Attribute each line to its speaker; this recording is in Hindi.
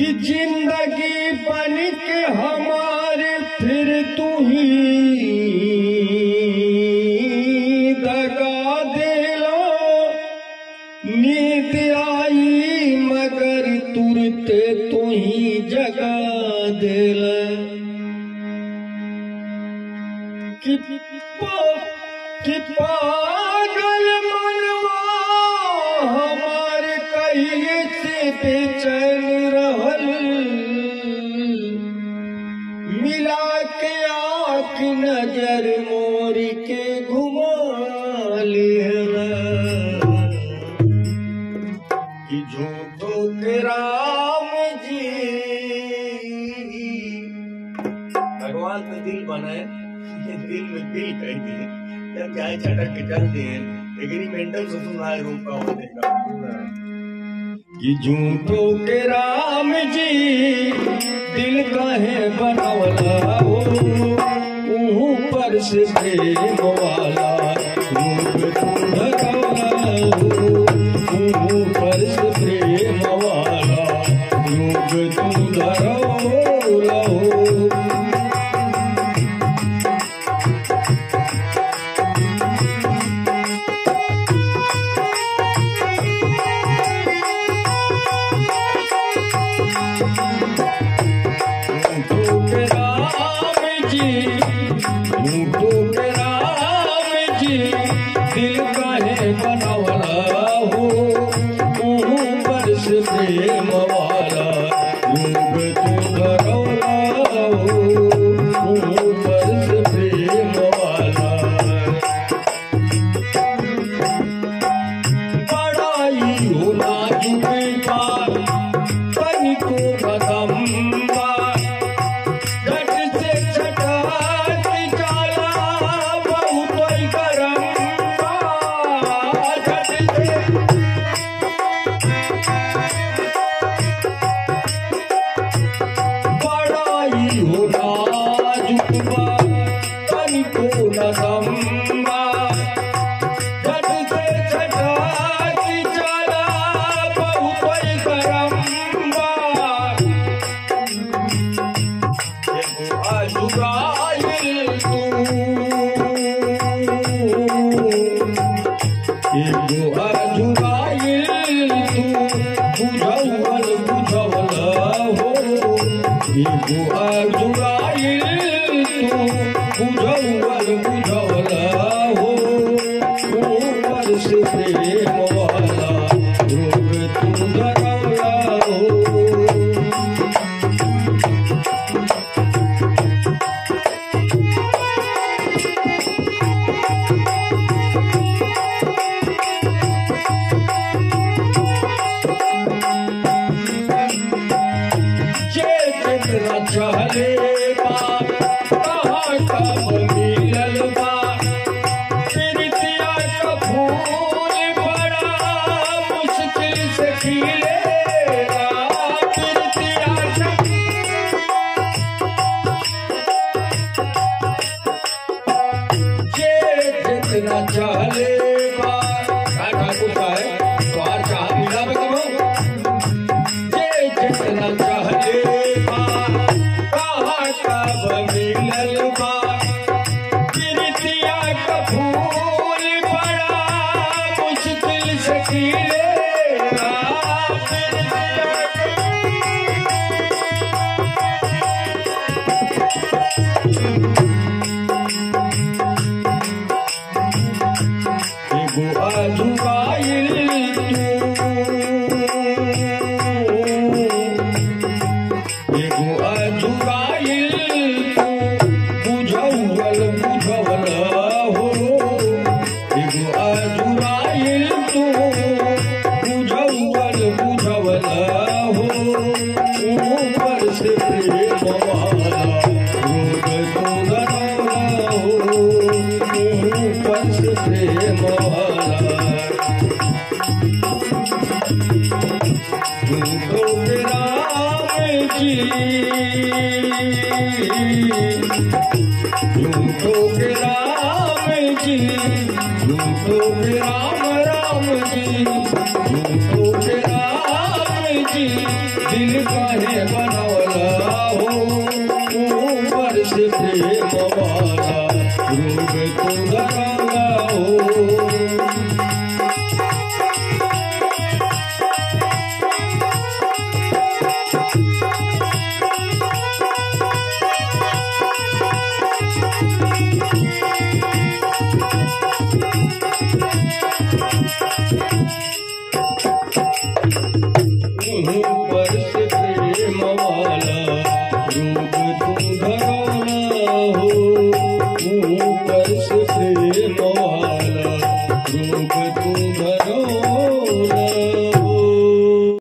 Speaker 1: कि ज़िंदगी बन के हमारे फिर तू ही दगा देला नींद आई मगर तुरते तू ही जगा देला कि पागल मनवा हमार कहिए से बेचैन कि झूठो के राम जी
Speaker 2: भगवान ने दिल बनाए ये दिल में दिल कह दिए जब चाहे छटक के चल दिए एग्रीमेंटल से सुना है रूम का होने का
Speaker 1: कि झूठो के राम जी दिल कहे बनवला हो ऊहू पर से प्रेम रूप हो नाजुक You. जितना चले बा का ठाकुर द्वार चाह मिला बकरो जे जितना चाहे बा कहाँ कब मिलल बा प्रीतिया का फूल बड़ा मुश्किल से खिलेगा 不爱 राम जी झूठो राम राम जी झूठो राम जी दिल का बनवला